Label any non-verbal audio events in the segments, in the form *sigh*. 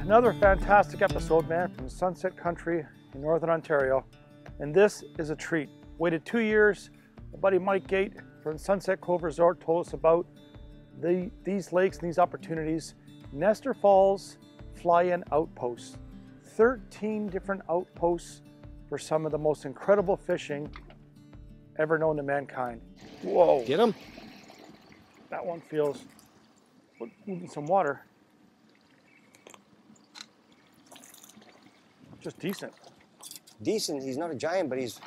Another fantastic episode, man, from Sunset Country in Northern Ontario. And this is a treat. Waited two years, my buddy Mike Gate from Sunset Cove Resort told us about the, these lakes and these opportunities. Nestor Falls fly-in outposts. 13 different outposts for some of the most incredible fishing ever known to mankind. Whoa. Get them that one feels moving some water. Just decent. Decent. He's not a giant, but he's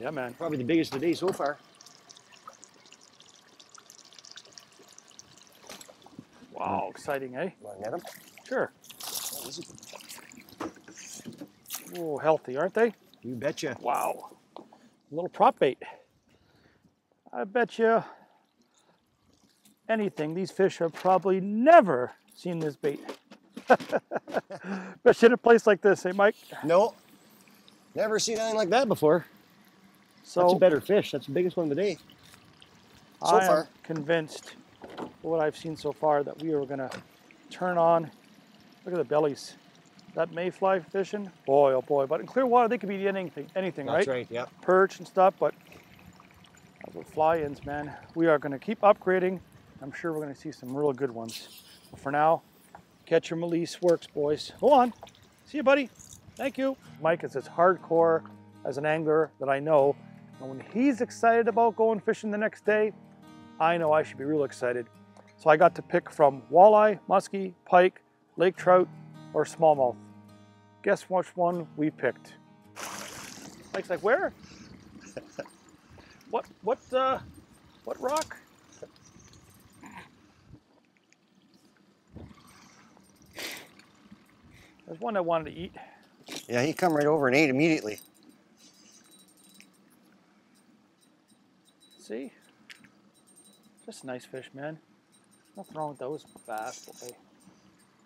Yeah, man. probably the biggest of the day so far. Wow, exciting, eh? Want to net him? Sure. Oh, healthy, aren't they? You betcha. Wow. A little prop bait. I bet you anything, these fish have probably never seen this bait. Especially in a place like this, eh, Mike? No. Never seen anything like that before. So That's a better fish. That's the biggest one of the day. So I am far. convinced, with what I've seen so far, that we are going to turn on. Look at the bellies. That mayfly fishing, boy, oh boy. But in clear water, they could be anything, anything, That's right? right. Yeah. Perch and stuff. But fly-ins, man, we are going to keep upgrading. I'm sure we're going to see some real good ones. But for now, catch your release works, boys. Go on. See you, buddy. Thank you. Mike is as hardcore as an angler that I know. And when he's excited about going fishing the next day, I know I should be real excited. So I got to pick from walleye, muskie, pike, lake trout, or smallmouth. Guess which one we picked? Mike's like, where? *laughs* what, what, uh, what rock? There's one I wanted to eat. Yeah, he come right over and ate immediately. See? Just a nice fish, man. Nothing wrong with those bass, boy.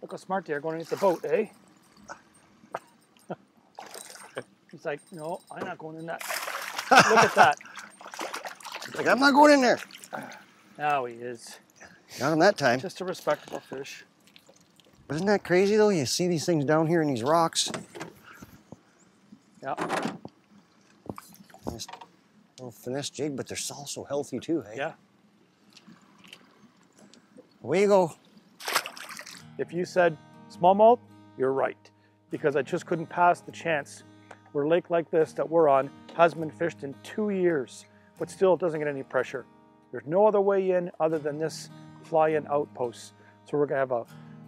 Look how smart they are going into the boat, eh? *laughs* He's like, no, I'm not going in that. Look at that. Like, I'm not going in there. Now he is. Not on that time. Just a respectable fish. But isn't that crazy though? You see these things down here in these rocks. Yeah. Little finesse jig, but they're also healthy too, hey? Yeah. Away you go. If you said smallmouth, you're right. Because I just couldn't pass the chance where a lake like this that we're on hasn't been fished in two years, but still it doesn't get any pressure. There's no other way in other than this fly-in outpost. So we're gonna have a,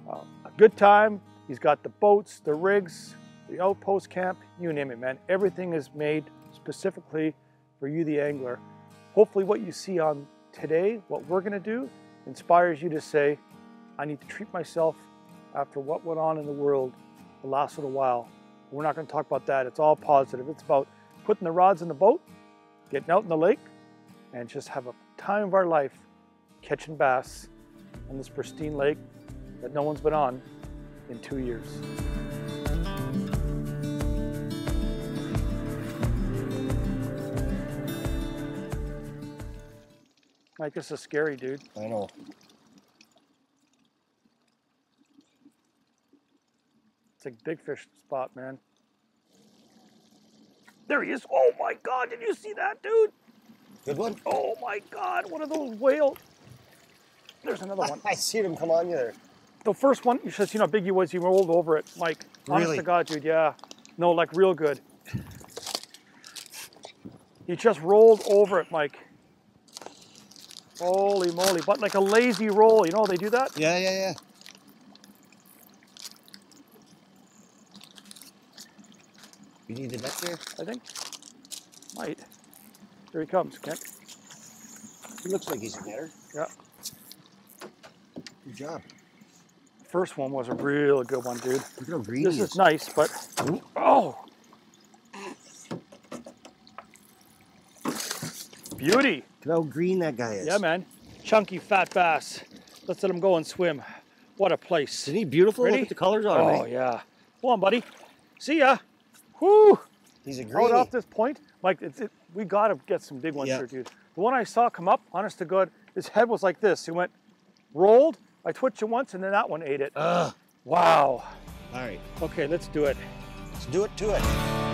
a, a good time. He's got the boats, the rigs, the outpost camp, you name it, man. Everything is made specifically for you, the angler. Hopefully what you see on today, what we're gonna do, inspires you to say, I need to treat myself after what went on in the world the last little while. We're not going to talk about that. It's all positive. It's about putting the rods in the boat, getting out in the lake, and just have a time of our life catching bass on this pristine lake that no one's been on in two years. Mike, this is scary, dude. I know. It's a big fish spot, man. There he is. Oh my God, did you see that, dude? Good one. Oh my God, one of those whales. There's another one. *laughs* I see him come on you there. The first one, you should have seen how big he was. He rolled over it, Mike. Honest Really? to God, dude, yeah. No, like real good. He just rolled over it, Mike. Holy moly, but like a lazy roll, you know, they do that? Yeah, yeah, yeah. You need the net there? I think. Might. Here he comes, Kent. He looks like he's a netter. Yeah. Good job. First one was a real good one, dude. Look how green This is nice, but oh, beauty. Look how green that guy is. Yeah, man. Chunky fat bass. Let's let him go and swim. What a place. Isn't he beautiful? Ready? Look at the colors on him. Oh eh? yeah. Come on, buddy. See ya. Whoo! He's a greenie. off this point, Mike. It's, it, we gotta get some big ones Yeah. here, dude. The one I saw come up, honest to God, his head was like this. He went, rolled. I twitched it once, and then that one ate it. Ugh. Wow. All right, Okay, let's do it. let's do it to it.